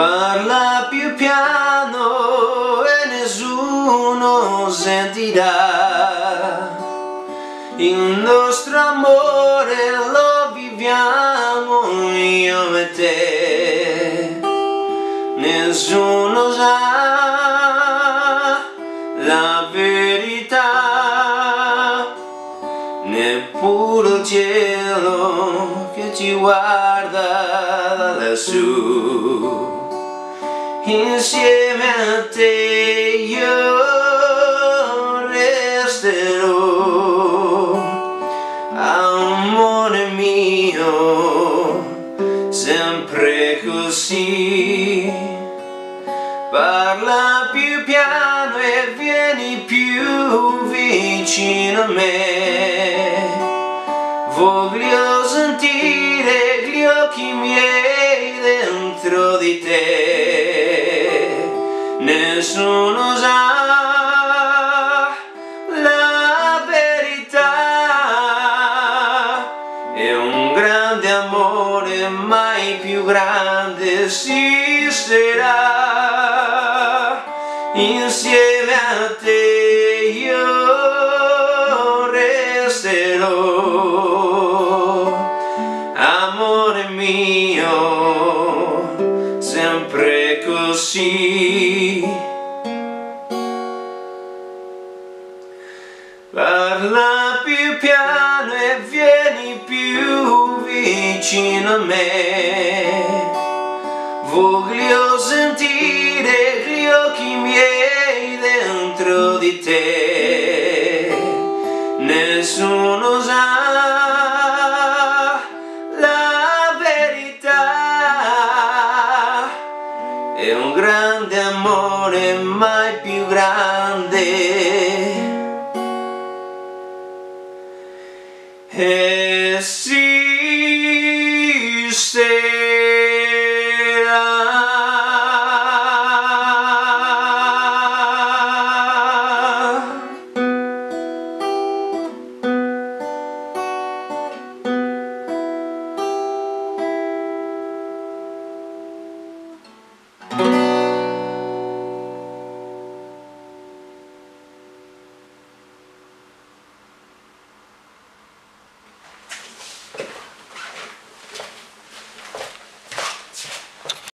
Parla più piano e nessuno sentirà. Il nostro amore lo viviamo io e te. Nessuno sa la verità Neppure il cielo che ci guarda da lassù insieme a te io resterò. Amore mio sempre così. Parla più piano e vieni più vicino a me. Voglio sentire gli occhi miei dentro nessuno sa la verità. È un grande amore mai più grande esisterà insieme a te. Io resterò. Amore mio sempre così Parla più piano e vieni più vicino a me. Voglio sentire gli occhi miei dentro di te. Nessuno sa la verità. È un grande amore mai più grande e sì